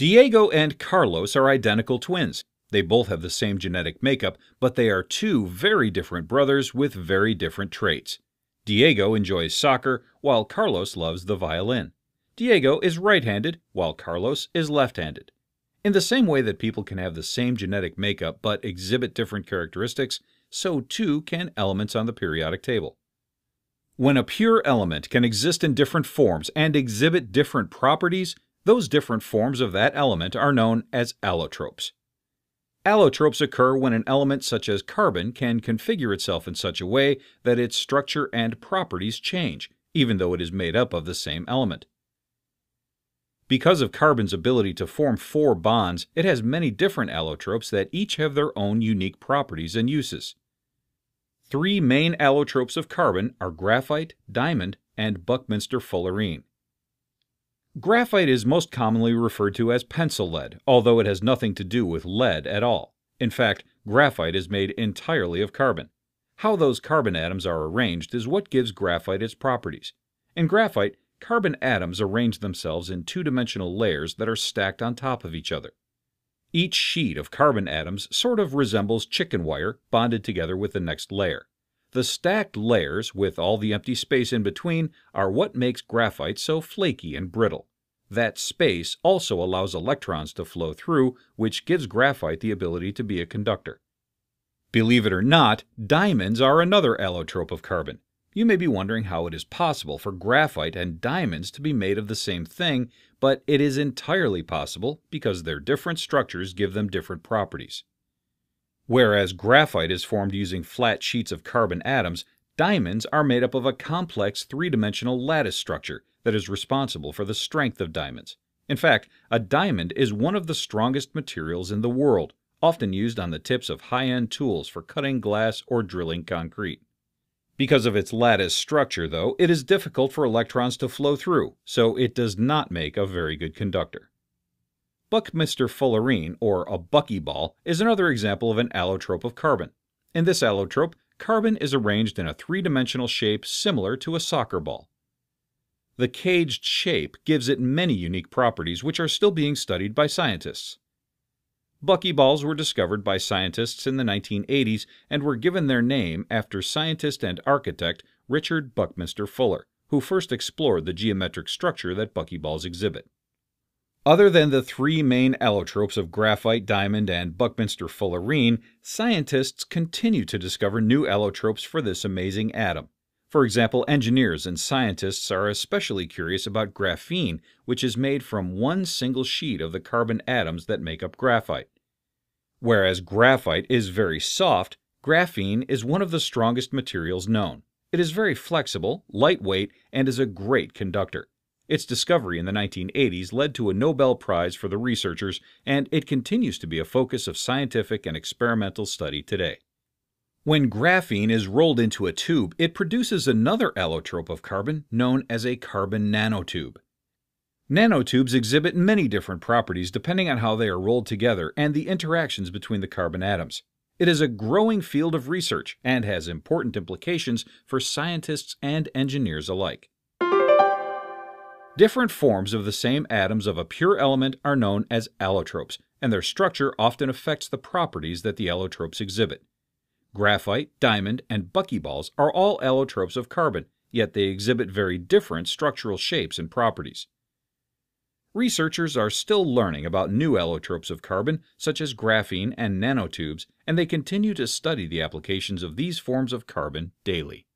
Diego and Carlos are identical twins. They both have the same genetic makeup, but they are two very different brothers with very different traits. Diego enjoys soccer, while Carlos loves the violin. Diego is right handed, while Carlos is left handed. In the same way that people can have the same genetic makeup but exhibit different characteristics, so too can elements on the periodic table. When a pure element can exist in different forms and exhibit different properties, those different forms of that element are known as allotropes. Allotropes occur when an element such as carbon can configure itself in such a way that its structure and properties change, even though it is made up of the same element. Because of carbon's ability to form four bonds, it has many different allotropes that each have their own unique properties and uses. Three main allotropes of carbon are graphite, diamond, and Buckminster fullerene. Graphite is most commonly referred to as pencil lead, although it has nothing to do with lead at all. In fact, graphite is made entirely of carbon. How those carbon atoms are arranged is what gives graphite its properties. In graphite, carbon atoms arrange themselves in two-dimensional layers that are stacked on top of each other. Each sheet of carbon atoms sort of resembles chicken wire bonded together with the next layer. The stacked layers, with all the empty space in between, are what makes graphite so flaky and brittle. That space also allows electrons to flow through, which gives graphite the ability to be a conductor. Believe it or not, diamonds are another allotrope of carbon. You may be wondering how it is possible for graphite and diamonds to be made of the same thing, but it is entirely possible because their different structures give them different properties. Whereas graphite is formed using flat sheets of carbon atoms, diamonds are made up of a complex three-dimensional lattice structure that is responsible for the strength of diamonds. In fact, a diamond is one of the strongest materials in the world, often used on the tips of high-end tools for cutting glass or drilling concrete. Because of its lattice structure, though, it is difficult for electrons to flow through, so it does not make a very good conductor. Buckminster fullerene, or a buckyball, is another example of an allotrope of carbon. In this allotrope, carbon is arranged in a three-dimensional shape similar to a soccer ball. The caged shape gives it many unique properties which are still being studied by scientists. Buckyballs were discovered by scientists in the 1980s and were given their name after scientist and architect Richard Buckminster Fuller, who first explored the geometric structure that buckyballs exhibit. Other than the three main allotropes of graphite, diamond, and Buckminster fullerene, scientists continue to discover new allotropes for this amazing atom. For example, engineers and scientists are especially curious about graphene, which is made from one single sheet of the carbon atoms that make up graphite. Whereas graphite is very soft, graphene is one of the strongest materials known. It is very flexible, lightweight, and is a great conductor. Its discovery in the 1980s led to a Nobel Prize for the researchers, and it continues to be a focus of scientific and experimental study today. When graphene is rolled into a tube, it produces another allotrope of carbon known as a carbon nanotube. Nanotubes exhibit many different properties depending on how they are rolled together and the interactions between the carbon atoms. It is a growing field of research and has important implications for scientists and engineers alike. Different forms of the same atoms of a pure element are known as allotropes, and their structure often affects the properties that the allotropes exhibit. Graphite, diamond, and buckyballs are all allotropes of carbon, yet they exhibit very different structural shapes and properties. Researchers are still learning about new allotropes of carbon, such as graphene and nanotubes, and they continue to study the applications of these forms of carbon daily.